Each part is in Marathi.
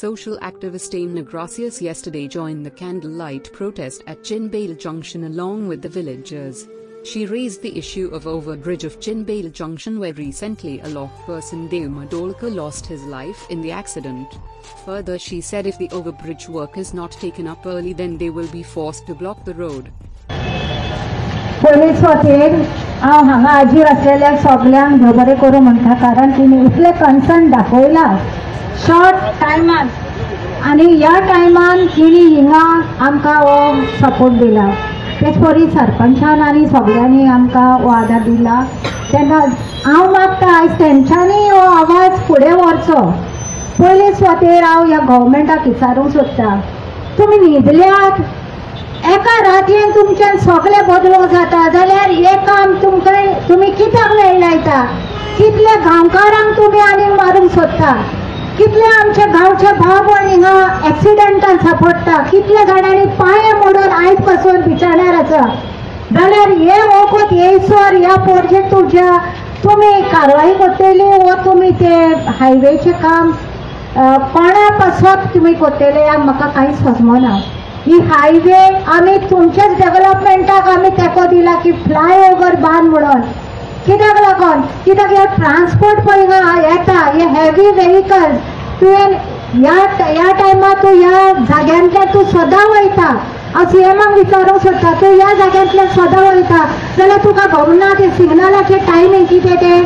social activist Amna Gracias yesterday joined the candlelight protest at Chinbale Junction along with the villagers. She raised the issue of overbridge of Chinbale Junction where recently a lock person Dev Madolkar lost his life in the accident. Further she said if the overbridge work is not taken up early then they will be forced to block the road. Police वतीन हांव हांगा हाजीर आसलेल्या सगल्यांक देव बरें करूं म्हणटा कारण तिणी इतलें कन्सर्न दाखयला शॉर्ट टायमान आनी ह्या टायमान तिणी हिंगा आमकां हो सपोर्ट दिला. तेच परी सरपंचान आनी सगळ्यांनी आमकां हो आदार दिला. तेन्ना हांव मागता आयज तेंच्यांनी हो आवाज फुडें व्हरचो पयले स्वतेर हांव ह्या गव्हर्मेंटाक विचारूंक सोदता. तुमी न्हिदल्यात एका रातयेन तुमच्यान सगळें बदलूंक जाता. जाल्यार हे काम तुमकां तुमी कित्याक वेळ लायता कितले गांवकारांक तुमी आनीक मारूंक सोदता. कितले आमचे गांवचे भाव भयण हिंगा एक्सिडेंटान सापडटा कितल्या जाणांनी पांय मोडून आयजपासून बिचाण्यार आसा जाल्यार हे वखद येयसर ह्या प्रोजेक्टूच्या तुमी कारवाई करतली व तुमी ते हायवेचें काम. कोणा पासत तुमी करतले ह्या म्हाका कांयच समजना ही हायवे आमी तुमच्याच डेव्हलपमेंटाक आमी तेको दिला की फ्लाय ओव्हर बांद म्हणून कित्याक लागून कित्याक हे ट्रान्सपोर्ट पळय येता हे हेवी वेहिकल्स तुवें ह्या ह्या टायमार तूं ह्या जाग्यांतल्यान तूं सदां वयता हांव सीएमाक विचारूंक सोदता तूं ह्या जाग्यांतल्यान सदां वयता जाल्यार तुका खबरना ते सिग्नलाचे टायमींग कितें ते.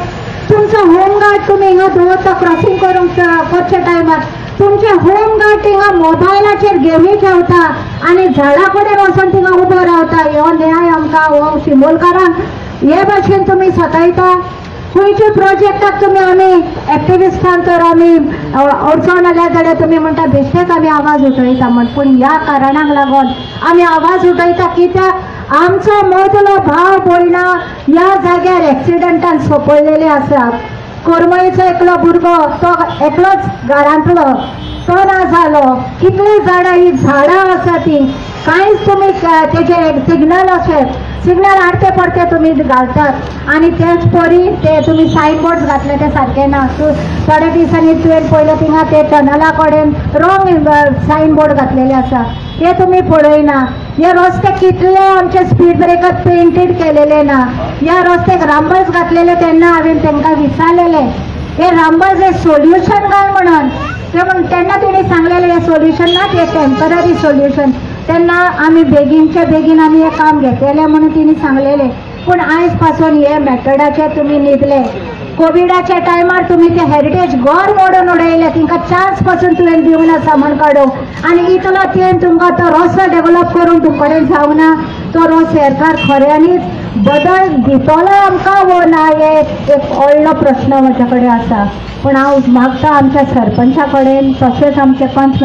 तुमचो होम गार्ड तुमी हिंगा दवरता क्रॉसींग करूंक करच्या टायमार तुमचे होम गार्ड थिंगा मोबायलाचेर गेमी खेळटा आनी झाडा कडेन वचून थिंगा उबो रावता हो न्याय आमकां हो शिमोलकारांक. हे भाशेन तुमी सतायता. खंयच्यो प्रोजेक्टाक तुमी आमी एक्टिविस्टांक तर आम्ही अडचण आल्या जाल्यार तुमी म्हणटा बेश्टेच आमी आवाज उठयता म्हण. पूण ह्या कारणाक लागून आमी आवाज उठयता कित्याक आमचो मदलो भाव भयणां ह्या जाग्यार एक्सिडंटान सोपयलेले आसा कोरमयेचो एकलो भुरगो तो एकलोच घरांतलो. तो ना जालो कितलीं जाणां ही झाडां आसा ती. कांयच तुमी त्याचे सिग्नल असेल सिग्नल आडते पडते तुमी घालतात आनी तेच परी ते तुमी सायनबोर्ड घातले ते सारके ना तूं थोड्या दिसांनी तुवें पयलें थिंगा ते टनला कडेन रॉंग सायन बोर्ड घातलेले आसा ते तुमी पळयना हे रस्ते कितले आमचे स्पीड ब्रेकर पेंटेड केलेले ना. ह्या रस्त्याक रांबल्स घातलेले तेन्ना हांवें तांकां विचारलेले. हे रांबल्स हे सोल्युशन काय म्हणून? ते म्हणून तेन्ना तेणी सांगलेले हे सोल्युशन ना ते टेंपररी सोल्युशन तेन्ना आमी बेगीनच्या बेगीन आमी हे काम घेतलेले म्हणून तिणी सांगलेले पूण आयजपासून हे मेथडाचे तुमी न्हिदले कोविडाच्या टायमार तुमी ते हेरिटेज घर मोडून उडयले तिंका चान्सपासून तुवें दिवंक ना सामान काडूं आनी इतलो तें तुमकां तो रस्तो डेव्हलप करून तुम कडेन जावना तो रो सरकार खऱ्यांनीच बदल दितलो आमकां वो ना हे एक व्हडलो प्रश्न म्हजे कडेन आसा पूण हांव मागता आमच्या सरपंचा कडेन तशेंच आमचे पंच